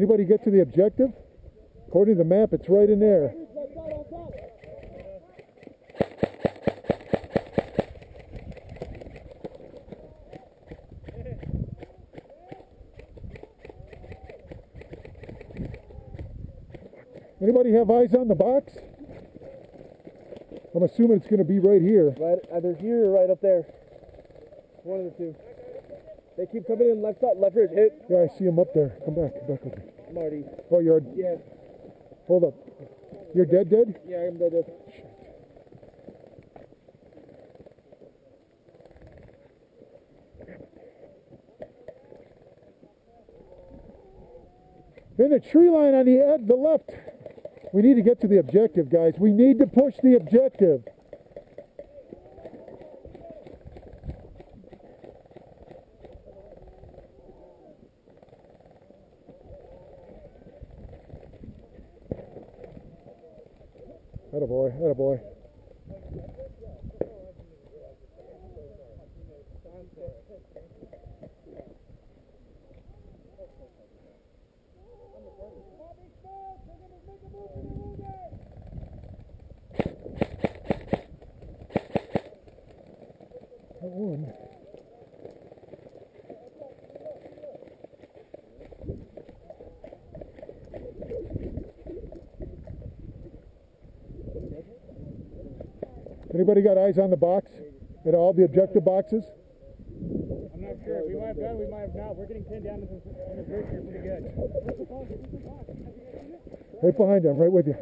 Anybody get to the objective? According to the map, it's right in there. Anybody have eyes on the box? I'm assuming it's going to be right here. Right, uh, either here or right up there. One of the two. They keep coming in left side, left ridge. Hit. Yeah, I see them up there. Come back, come back with me. Marty. Oh, you're, Yeah. hold up. You're dead, dead? Yeah, I'm dead. In the tree line on the ed- the left. We need to get to the objective, guys. We need to push the objective. Attaboy, attaboy. That one. Anybody got eyes on the box? At all the objective boxes? I'm not sure. We might have done, we might have not. We're getting pinned down in the, in this ridge here pretty good. Right behind you. I'm right with you.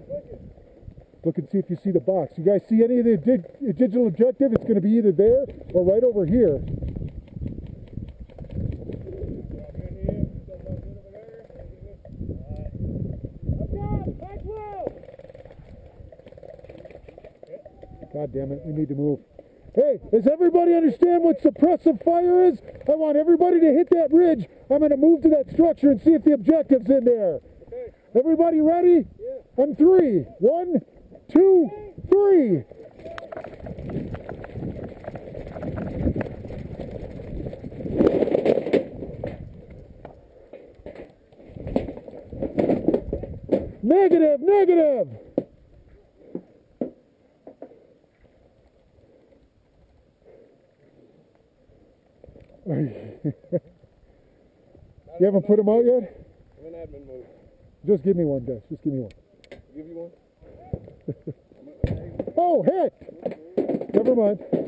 Look and see if you see the box. You guys see any of the dig- digital objective? It's going to be either there or right over here. God damn it, we need to move. Hey, does everybody understand what suppressive fire is? I want everybody to hit that ridge. I'm going to move to that structure and see if the objective's in there. Okay. Everybody ready? Yeah. On three. One, two, three. Negative, negative. You haven't put them out yet? I'm an admin move. Just give me one, Des. Just give me one. Give you one? Oh, hit! Never mind.